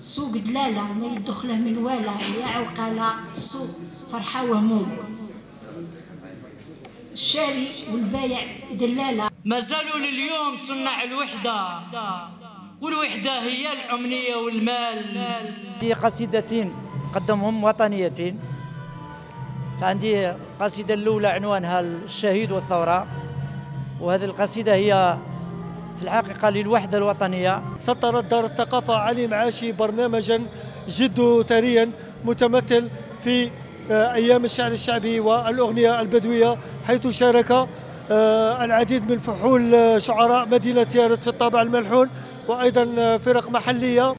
سوق دلالة ما يدخله من والا يا عوقالة سوق فرحة وهموم الشاري والبايع دلالة. ما زالوا لليوم صناع الوحدة والوحدة هي الأمنية والمال. عندي قصيدتين قدمهم وطنيتين. فعندي القصيدة الأولى عنوانها الشهيد والثورة وهذه القصيدة هي في الحقيقة للوحدة الوطنية. سطرت دار الثقافة علي معاشي برنامجا جد ثريا متمثل في آه، أيام الشعر الشعبي والأغنية البدوية حيث شارك آه، العديد من فحول آه، شعراء مدينة يارت في الطابع الملحون وأيضا فرق محلية.